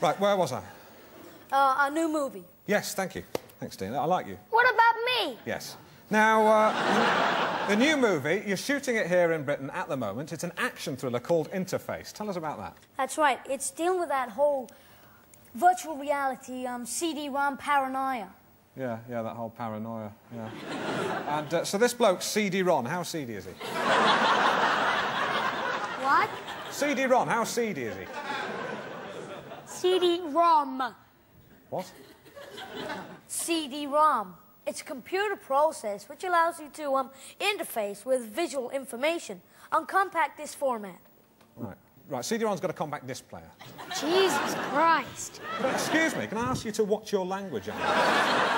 Right, where was I? Uh, a new movie. Yes, thank you. Thanks, Dean. I like you. What about me? Yes. Now, uh, the new movie, you're shooting it here in Britain at the moment. It's an action thriller called Interface. Tell us about that. That's right. It's dealing with that whole virtual reality um, CD-ROM paranoia. Yeah, yeah, that whole paranoia, yeah. and uh, so this bloke, CD-Ron, how seedy is he? What? CD-Ron, how seedy is he? CD-ROM. What? CD-ROM. It's a computer process which allows you to um, interface with visual information on compact disc format. Right. Right, CD-ROM's got a compact disc player. Jesus Christ. But excuse me, can I ask you to watch your language, Andy?